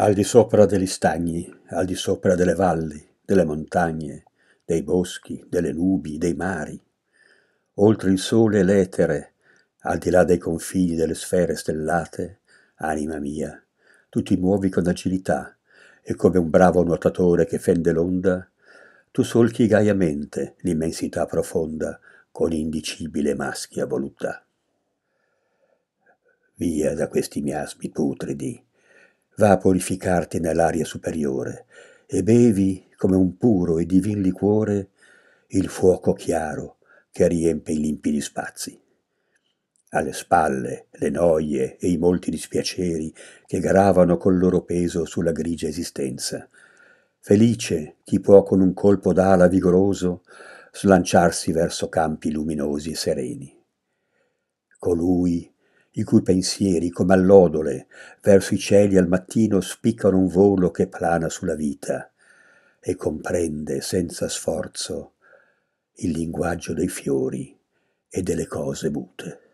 Al di sopra degli stagni, al di sopra delle valli, delle montagne, dei boschi, delle nubi, dei mari, oltre il sole e l'etere, al di là dei confini delle sfere stellate, anima mia, tu ti muovi con agilità e come un bravo nuotatore che fende l'onda, tu solchi gaiamente l'immensità profonda con indicibile maschia voluttà. Via da questi miasmi putridi, va a purificarti nell'aria superiore e bevi come un puro e divin liquore il fuoco chiaro che riempie i limpidi spazi. Alle spalle le noie e i molti dispiaceri che gravano col loro peso sulla grigia esistenza. Felice chi può con un colpo d'ala vigoroso slanciarsi verso campi luminosi e sereni. Colui i cui pensieri come allodole verso i cieli al mattino spiccano un volo che plana sulla vita e comprende senza sforzo il linguaggio dei fiori e delle cose mute.